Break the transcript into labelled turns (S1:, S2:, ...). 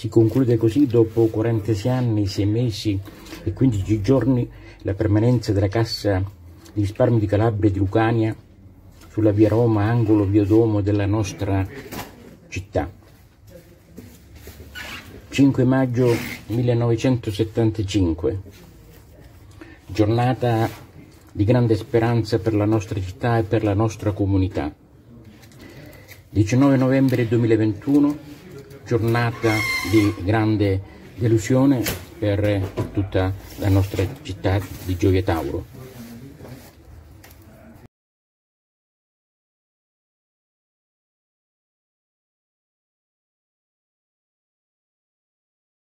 S1: Si conclude così dopo 46 anni, 6 mesi e 15 giorni la permanenza della Cassa di risparmio di Calabria e di Lucania sulla via Roma, angolo via Domo della nostra città. 5 maggio 1975, giornata di grande speranza per la nostra città e per la nostra comunità. 19 novembre 2021, giornata di grande delusione per tutta la nostra città di Gioia Tauro.